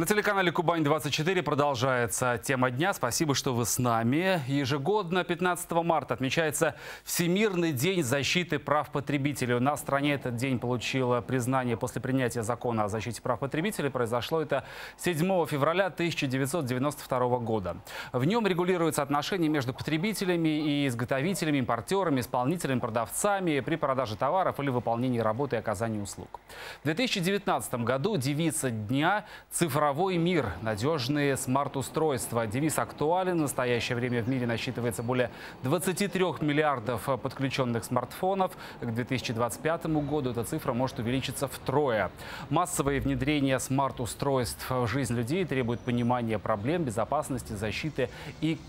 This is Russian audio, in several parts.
На телеканале «Кубань-24» продолжается тема дня. Спасибо, что вы с нами. Ежегодно 15 марта отмечается Всемирный день защиты прав потребителей. У нас в стране этот день получил признание после принятия закона о защите прав потребителей. Произошло это 7 февраля 1992 года. В нем регулируются отношения между потребителями и изготовителями, импортерами, исполнителями, продавцами при продаже товаров или выполнении работы и оказании услуг. В 2019 году девиз дня «Цифровой Цифровой мир, надежные смарт-устройства. Девиз актуален. В настоящее время в мире насчитывается более 23 миллиардов подключенных смартфонов. К 2025 году эта цифра может увеличиться втрое. Массовое внедрение смарт-устройств в жизнь людей требует понимания проблем, безопасности, защиты и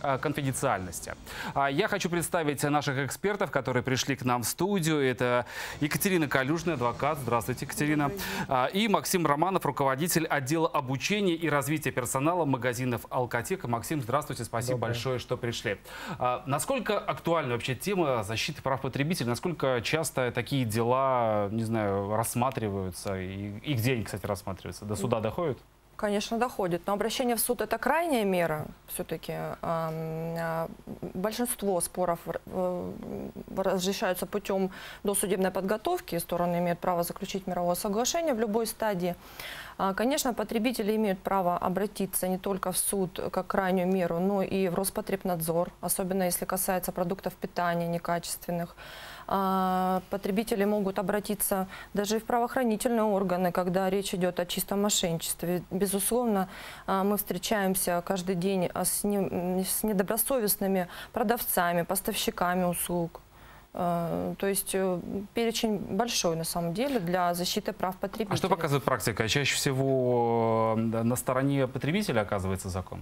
а, конфиденциальности. А я хочу представить наших экспертов, которые пришли к нам в студию. Это Екатерина Калюжная, адвокат. Здравствуйте, Екатерина. А, и Максим Романов, руководитель отдела отдела обучения и развития персонала магазинов «Алкотека». Максим, здравствуйте, спасибо Добрый. большое, что пришли. А, насколько актуальна вообще тема защиты прав потребителей? Насколько часто такие дела, не знаю, рассматриваются? И, и где они, кстати, рассматриваются? До суда доходят? Конечно, доходит. Но обращение в суд – это крайняя мера. Все-таки а, большинство споров э, разрешаются путем досудебной подготовки. Стороны имеют право заключить мировое соглашение в любой стадии. А, конечно, потребители имеют право обратиться не только в суд как крайнюю меру, но и в Роспотребнадзор, особенно если касается продуктов питания некачественных. А, потребители могут обратиться даже и в правоохранительные органы, когда речь идет о чистом мошенничестве. Безусловно, а, мы встречаемся каждый день с недобросовестными продавцами, поставщиками услуг. А, то есть э, перечень большой на самом деле для защиты прав потребителей. А что показывает практика? Чаще всего э, на стороне потребителя оказывается закон?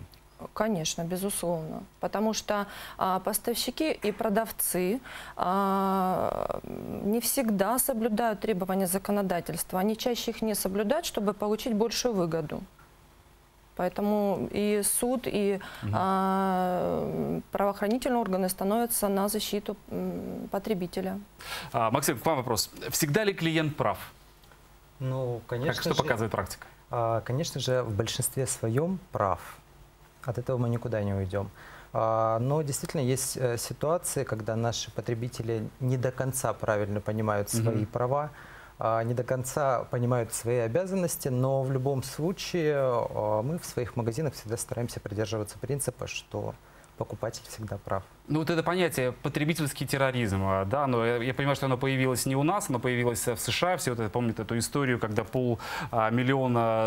Конечно, безусловно. Потому что а, поставщики и продавцы а, не всегда соблюдают требования законодательства. Они чаще их не соблюдают, чтобы получить большую выгоду. Поэтому и суд, и угу. а, правоохранительные органы становятся на защиту потребителя. А, Максим, к вам вопрос. Всегда ли клиент прав? Ну, конечно как, Что же, показывает практика? А, конечно же, в большинстве своем прав. От этого мы никуда не уйдем. А, но действительно есть э, ситуации, когда наши потребители не до конца правильно понимают свои угу. права, не до конца понимают свои обязанности, но в любом случае а, мы в своих магазинах всегда стараемся придерживаться принципа, что покупатель всегда прав. Ну вот это понятие потребительский терроризм, а, да, но я, я понимаю, что оно появилось не у нас, оно появилось в США. Все вот это помнят эту историю, когда пол а,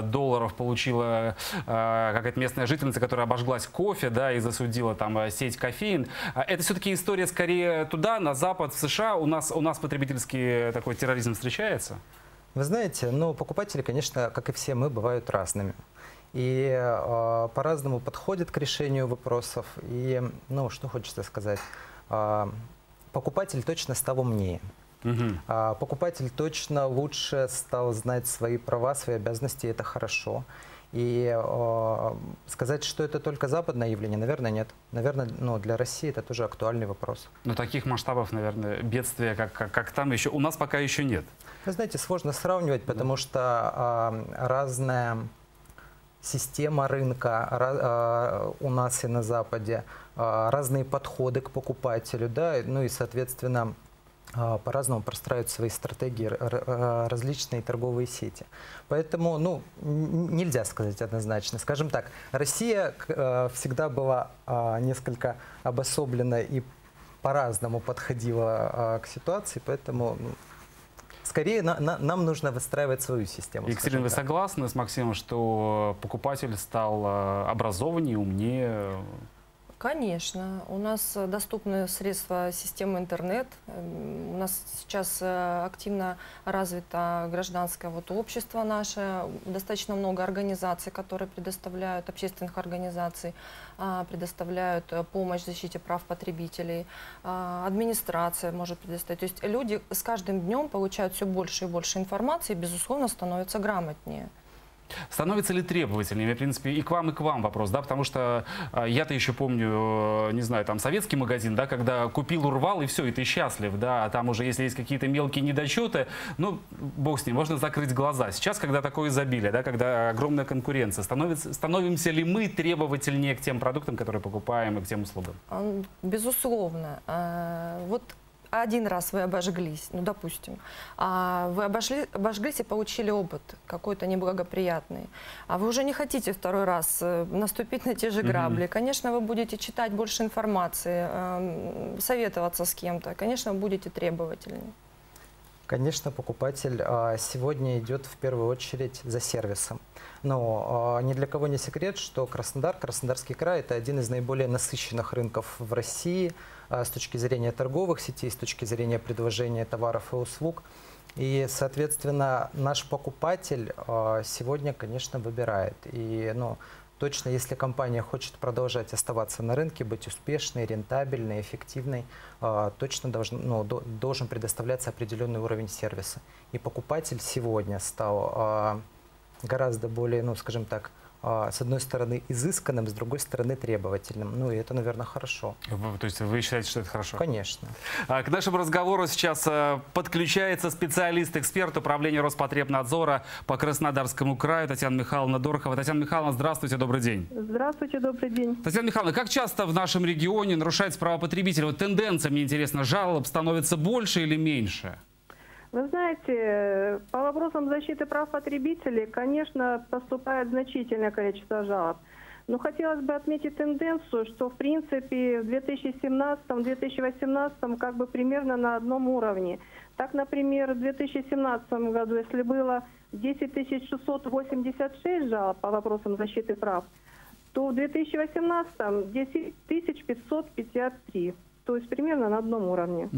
долларов получила а, какая-то местная жительница, которая обожглась кофе, да, и засудила там а, сеть кофеин. А, это все-таки история скорее туда, на Запад, в США. У нас, у нас потребительский такой терроризм встречается? Вы знаете, ну, покупатели, конечно, как и все мы, бывают разными и э, по-разному подходят к решению вопросов. И, ну, что хочется сказать, э, покупатель точно стал умнее. Угу. А покупатель точно лучше стал знать свои права, свои обязанности, и это хорошо. И э, сказать, что это только западное явление, наверное, нет. Наверное, ну, для России это тоже актуальный вопрос. Но таких масштабов, наверное, бедствия, как, как, как там еще, у нас пока еще нет. Вы знаете, сложно сравнивать, потому что э, разная система рынка а, у нас и на Западе, а, разные подходы к покупателю, да, ну и, соответственно, а, по-разному простраивают свои стратегии различные торговые сети. Поэтому ну, нельзя сказать однозначно. Скажем так, Россия всегда была несколько обособлена и по-разному подходила к ситуации, поэтому ну, Скорее на, на, нам нужно выстраивать свою систему. Екатерина, вы согласны с Максимом, что покупатель стал э, образованнее, умнее? Конечно. У нас доступны средства системы интернет. Эм, у нас сейчас э, активно развито гражданское вот общество наше. Достаточно много организаций, которые предоставляют, общественных организаций, а, предоставляют э, помощь в защите прав потребителей. А, администрация может предоставить. То есть люди с каждым днем получают все больше и больше информации и, безусловно, становятся грамотнее. Становится ли требовательнее? В принципе, и к вам, и к вам вопрос, да, потому что э, я-то еще помню, э, не знаю, там советский магазин, да, когда купил, урвал, и все, и ты счастлив, да, а там уже, если есть какие-то мелкие недочеты, ну, бог с ним, можно закрыть глаза. Сейчас, когда такое изобилие, да, когда огромная конкуренция, становится, становимся ли мы требовательнее к тем продуктам, которые покупаем, и к тем услугам? Безусловно. А, Вот один раз вы обожглись, ну, допустим, а вы обожгли, обожглись и получили опыт какой-то неблагоприятный, а вы уже не хотите второй раз э, наступить на те же грабли. Конечно, вы будете читать больше информации, эм, советоваться с кем-то, конечно, вы будете требовательнее. Конечно, покупатель а, сегодня идет в первую очередь за сервисом. Но а, ни для кого не секрет, что Краснодар, Краснодарский край – это один из наиболее насыщенных рынков в России с точки зрения торговых сетей, с точки зрения предложения товаров и услуг. И, соответственно, наш покупатель а, сегодня, конечно, выбирает. И, ну, точно, если компания хочет продолжать оставаться на рынке, быть успешной, рентабельной, эффективной, а, точно должен, ну, до- должен предоставляться определенный уровень сервиса. И покупатель сегодня стал а, гораздо более, ну, скажем так, а, с одной стороны изысканным, с другой стороны требовательным. Ну, и это, наверное, хорошо. То есть вы считаете, что это хорошо? Конечно. А, К нашему разговору сейчас э, подключается специалист-эксперт управления Роспотребнадзора по Краснодарскому краю Татьяна Михайловна Дорохова. Татьяна Михайловна, здравствуйте, добрый день. Здравствуйте, добрый день. Татьяна Михайловна, как часто в нашем регионе нарушается право потребителя? Вот тенденция, мне интересно, жалоб становится больше или меньше? Вы знаете, по вопросам защиты прав потребителей, конечно, поступает значительное количество жалоб. Но хотелось бы отметить тенденцию, что, в принципе, в 2017-2018 как бы примерно на одном уровне. Так, например, в 2017 году, если было 10 686 жалоб по вопросам защиты прав, то в 2018 10 553. То есть примерно на одном уровне.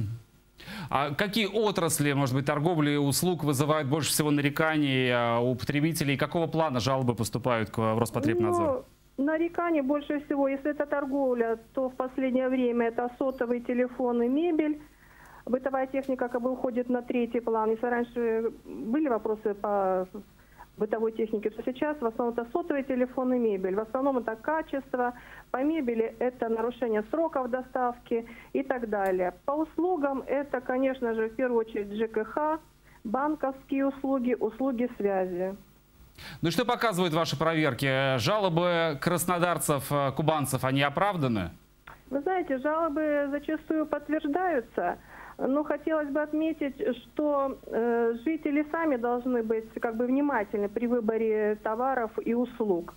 А какие отрасли, может быть, торговли и услуг вызывают больше всего нареканий э, у потребителей? Какого плана жалобы поступают в Роспотребнадзор? Ну, нареканий больше всего, если это торговля, то в последнее время это сотовый телефон и мебель. Бытовая техника как бы уходит на третий план. Если раньше были вопросы по бытовой технике, то сейчас в основном это сотовый телефон и мебель. В основном это качество. По мебели это нарушение сроков доставки и так далее. По услугам это, конечно же, в первую очередь ЖКХ, банковские услуги, услуги связи. Ну что показывают ваши проверки? Жалобы краснодарцев, э, кубанцев, они оправданы? Вы знаете, жалобы зачастую подтверждаются, но хотелось бы отметить, что э, жители сами должны быть как бы внимательны при выборе товаров и услуг.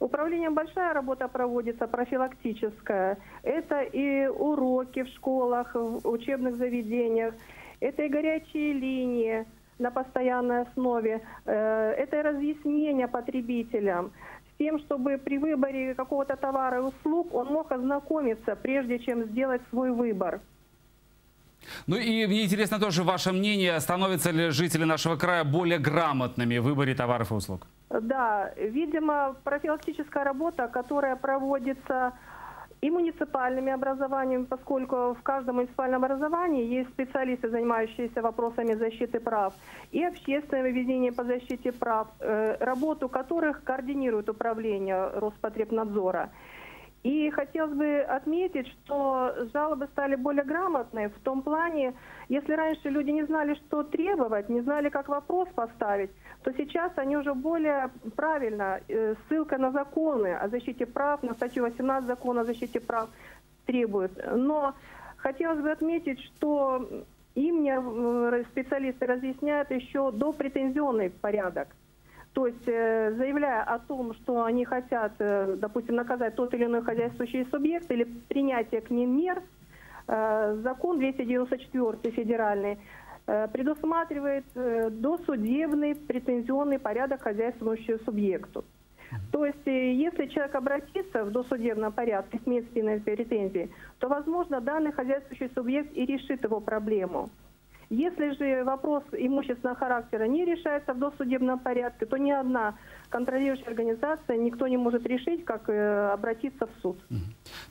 Управлением большая работа проводится, профилактическая. Это и уроки в школах, в учебных заведениях, это и горячие линии на постоянной основе, э, это и разъяснение потребителям с тем, чтобы при выборе какого-то товара и услуг он мог ознакомиться, прежде чем сделать свой выбор. Ну и мне интересно тоже ваше мнение, становятся ли жители нашего края более грамотными в выборе товаров и услуг? Да, видимо, профилактическая работа, которая проводится и муниципальными образованиями, поскольку в каждом муниципальном образовании есть специалисты, занимающиеся вопросами защиты прав, и общественное выведение по защите прав, э, работу которых координирует управление Роспотребнадзора. И хотелось бы отметить, что жалобы стали более грамотные в том плане, если раньше люди не знали, что требовать, не знали, как вопрос поставить, то сейчас они уже более правильно, э, ссылка на законы о защите прав, на статью 18 закона о защите прав требует. Но хотелось бы отметить, что им мне э, специалисты разъясняют еще до претензионный порядок. То есть, э, заявляя о том, что они хотят, э, допустим, наказать тот или иной хозяйствующий субъект или принятие к ним мер, э, закон 294 федеральный предусматривает досудебный претензионный порядок хозяйствующему субъекту. То есть, если человек обратится в досудебном порядке с медицинской претензией, то, возможно, данный хозяйствующий субъект и решит его проблему. Если же вопрос имущественного характера не решается в досудебном порядке, то ни одна контролирующая организация, никто не может решить, как э, обратиться в суд.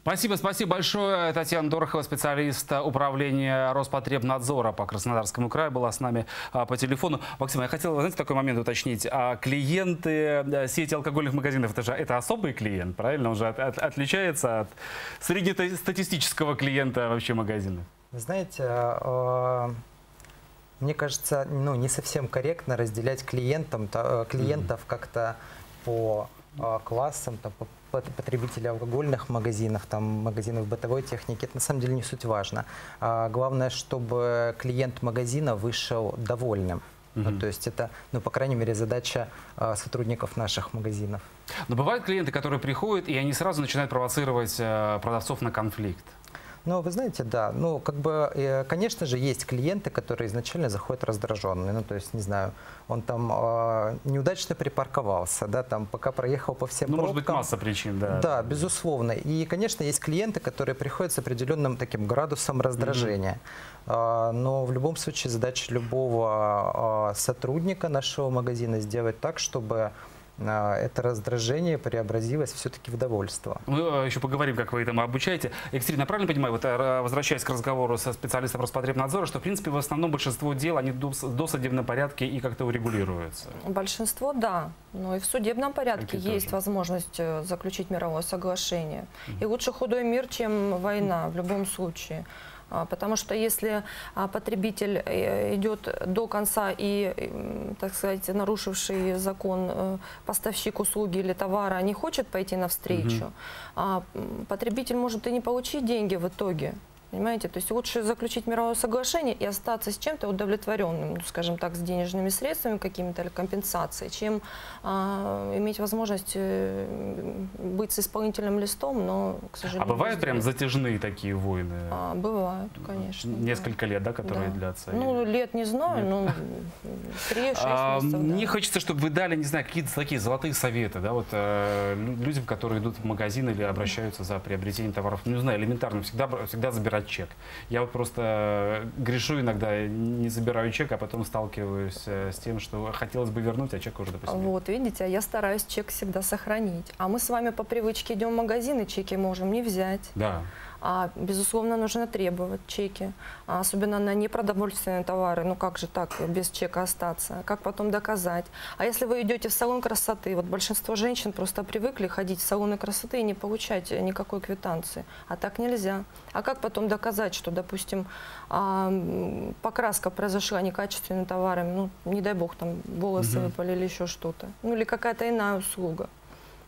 Спасибо, спасибо большое. Татьяна Дорохова, специалист управления Роспотребнадзора по Краснодарскому краю, была с нами а, по телефону. Максим, я хотел, знаете, такой момент уточнить. А клиенты э, сети алкогольных магазинов, это же это особый клиент, правильно? Он же от- от- отличается от среднестатистического клиента вообще магазина. Вы знаете, э, мне кажется, ну, не совсем корректно разделять клиентам, та- э, клиентов как-то по э, классам, там, по пот- потребителей алкогольных магазинов, там, магазинов бытовой техники. Это на самом деле не суть важно. А главное, чтобы клиент магазина вышел довольным. Ну, Мгм. то есть это, ну, по крайней мере, задача э, сотрудников наших магазинов. Но бывают клиенты, которые приходят, и они сразу начинают провоцировать э, продавцов на конфликт. Ну, вы знаете, да, ну, как бы, э, конечно же, есть клиенты, которые изначально заходят раздраженные, ну, то есть, не знаю, он там э, неудачно припарковался, да, там, пока проехал по всем Ну, может пробкам. быть, масса причин, да. Да, безусловно. И, конечно, есть клиенты, которые приходят с определенным таким градусом раздражения. А, Но в любом случае задача любого а, сотрудника нашего магазина сделать так, чтобы это раздражение преобразилось все-таки в довольство. Мы э, еще поговорим, как вы этому обучаете. Екатерина, правильно понимаю, вот, э, возвращаясь к разговору со специалистом Роспотребнадзора, что, в принципе, в основном большинство дел, они в дос- досудебном порядке и как-то урегулируются? Большинство – да, но и в судебном порядке Какие есть тоже? возможность э, заключить мировое соглашение. И лучше худой мир, чем война в любом случае. А, Потому что если а, потребитель э, идет до конца и, так сказать, нарушивший закон э, поставщик услуги или товара не хочет пойти навстречу, м, потребитель может и не получить деньги в итоге. Понимаете? То есть лучше заключить мировое соглашение и остаться с чем-то удовлетворенным, ну, скажем так, с денежными средствами какими-то или компенсацией, чем а, иметь возможность э, быть с исполнительным листом, но, к А сожалению... бывают прям затяжные такие войны? А, бывают, конечно. да. Несколько лет, да, которые Да. длятся? Ну, лет не знаю, ну, три-шесть А, месяцев, да. Мне хочется, чтобы вы дали, не знаю, какие-то такие золотые советы, да, вот э, лю- людям, которые идут в магазин или обращаются за приобретением товаров. Ну, не знаю, элементарно, всегда, всегда забирать чек. Я вот просто грешу иногда, не забираю чек, а потом сталкиваюсь э, с тем, что хотелось бы вернуть, а чек уже, допустим. Вот, видите, а я стараюсь чек всегда сохранить. А мы с вами по привычке идем в магазин и чеки можем не взять. Да. А, безусловно, нужно требовать чеки, а, особенно на непродовольственные товары. Ну как же так, без чека остаться? Как потом доказать? А если вы идете в салон красоты, вот большинство женщин просто привыкли ходить в салоны красоты и не получать никакой квитанции. А так нельзя. А как потом доказать, что, допустим, а, покраска произошла некачественными товарами, ну, не дай бог, там волосы Мгм. выпали или еще что-то. Ну или какая-то иная услуга.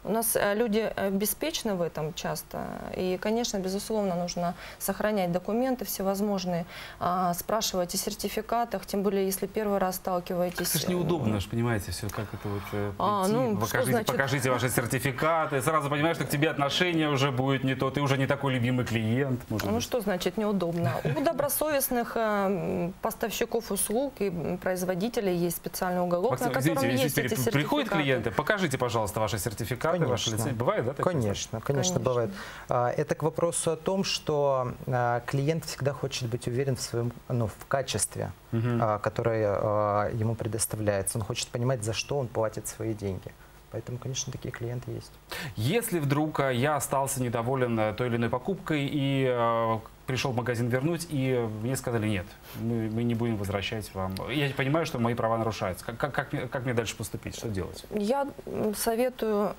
У нас э, люди э, беспечны в этом часто. И, конечно, безусловно, нужно сохранять документы всевозможные, а, спрашивать о сертификатах, тем более, если первый раз сталкиваетесь. Это ж э, неудобно, ж, понимаете, все как это вот э, А, прийти, ну, что покажите, значит? покажите ваши сертификаты, сразу понимаешь, что к тебе отношение уже будет не то, ты уже не такой любимый клиент. Ну быть. что значит неудобно? У добросовестных э, поставщиков услуг и производителей есть специальный уголок, Максим, на котором извините, есть эти при- приходят сертификаты. клиенты, покажите, пожалуйста, ваши сертификаты, ваши Конечно. лицензии. Бывает, да? такие Конечно, конечно, Конечно. бывает. А, Это к вопросу о том, что а, клиент всегда хочет быть уверен в своем, ну, в качестве, а, которое ему предоставляется. Он хочет понимать, за что он платит свои деньги. Поэтому, конечно, такие клиенты есть. Если вдруг э, я остался недоволен э, той или иной покупкой и э, пришел в магазин вернуть, и мне сказали нет, мы, мы не будем возвращать вам. Я понимаю, что мои права нарушаются. Как, как, как, мне, как мне дальше поступить? Что делать? Я советую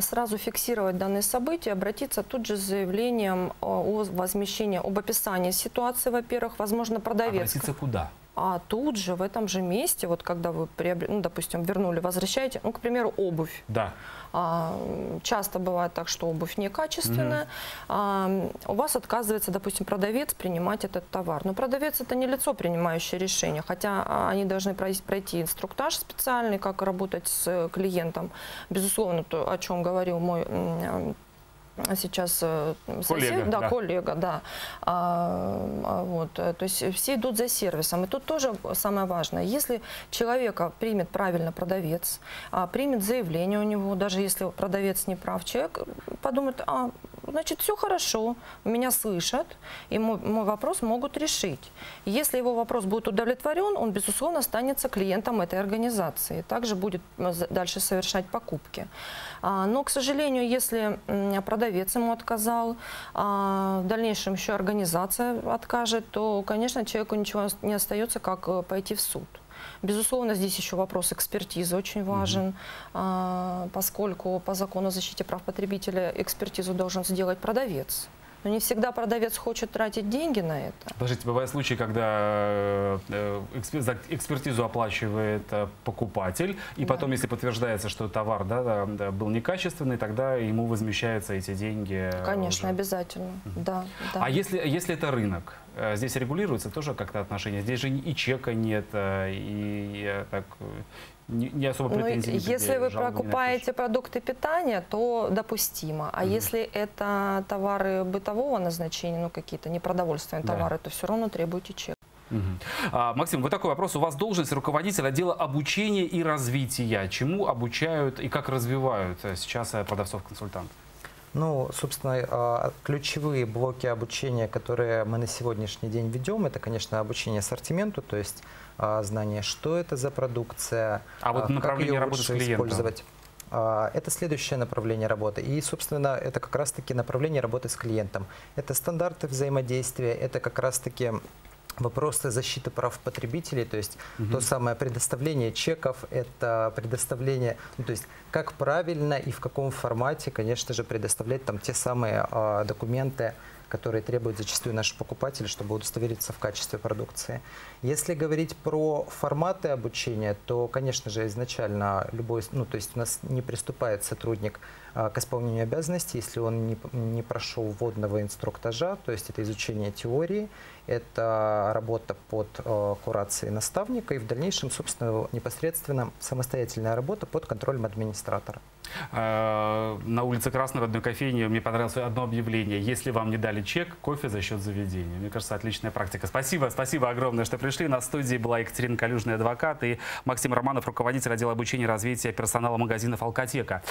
сразу фиксировать данные события, обратиться тут же с заявлением о возмещении, об описании ситуации, во-первых, возможно, продавец. Обратиться куда? А тут же, в этом же месте, вот когда вы, приобр- ну, допустим, вернули, возвращаете, ну, к примеру, обувь. Да. А, часто бывает так, что обувь некачественная. А, м, у вас отказывается, допустим, продавец принимать этот товар. Но продавец это не лицо, принимающее решение, хотя а, они должны пройти инструктаж специальный, как работать с клиентом. Безусловно, то, о чем говорил мой а сейчас э, сосед, Коллега, да, да. коллега, да. А, а, вот, э, то есть все идут за сервисом. И тут тоже самое важное, если человека примет правильно продавец, а, примет заявление у него, даже если продавец не прав, человек подумает, а, значит, все хорошо, меня слышат, и мой, вопрос могут решить. Если его вопрос будет удовлетворен, он, безусловно, останется клиентом этой организации, также будет за- дальше совершать покупки. А, Но, к сожалению, если продавец ему отказал, а в дальнейшем еще организация откажет, то, конечно, человеку ничего не остается, как э, пойти в суд. Безусловно, здесь еще вопрос экспертизы очень важен, а, поскольку по закону о защите прав потребителя экспертизу должен сделать продавец. Но не всегда продавец хочет тратить деньги на это. Подождите, бывают случаи, когда э, э, экспертизу оплачивает э, покупатель, и Да. потом, если подтверждается, что товар да, да, был некачественный, тогда ему возмещаются эти деньги. Конечно, уже. обязательно. Да, да. А если, если это рынок, здесь регулируется тоже как-то отношения? Здесь же и чека нет, э, и э, так э, не, не особо Ну, претензий. не если вы покупаете продукты питания, то допустимо. А Мгм. если это товары бытового назначения, ну какие-то непродовольственные Да. товары, то все равно требуете чек. Мгм. А, Максим, вот такой вопрос. У вас должность руководителя отдела обучения и развития. Чему обучают и как развивают э, сейчас э, продавцов-консультантов? Ну, собственно, а, ключевые блоки обучения, которые мы на сегодняшний день ведем, это, конечно, обучение ассортименту, то есть а, знание, что это за продукция, А вот как направление работы с лучше клиентом? использовать. А, Это следующее направление работы. И, собственно, это как раз-таки направление работы с клиентом. Это стандарты взаимодействия, это как раз-таки вопросы защиты прав потребителей, то есть то самое предоставление чеков, это предоставление, ну, то есть как правильно и в каком формате, конечно же, предоставлять там те самые а, документы, которые требуют зачастую наши покупатели, чтобы удостовериться в качестве продукции. Если говорить про форматы обучения, то, конечно же, изначально любой, ну, то есть у нас не приступает сотрудник а, к исполнению обязанностей, если он не, не прошел вводного инструктажа, то есть это изучение теории, это работа под э, курацией наставника и в дальнейшем, собственно, непосредственно самостоятельная работа под контролем администратора. Э, На улице Красной в одной кофейне мне понравилось одно объявление. Если вам не дали чек, кофе за счет заведения. Мне кажется, отличная практика. Спасибо, спасибо огромное, что пришли. На студии была Екатерина Калюжная, адвокат, и Максим Романов, руководитель отдела обучения и развития персонала магазинов «Алкотека».